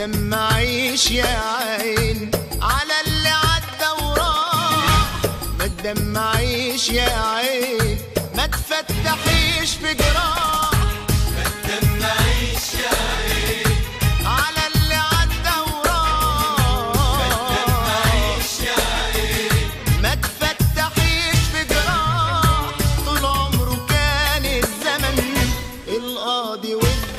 دم عيش يا عين. على اللي عدى وراح ما دم عيش يا عين. ما تفتحيش في جراح ما دم عيش يا عين. على اللي عدى وراح ما دم عيش يا عين. ما تفتحيش في جراح طول عمره كان الزمن القاضي والدم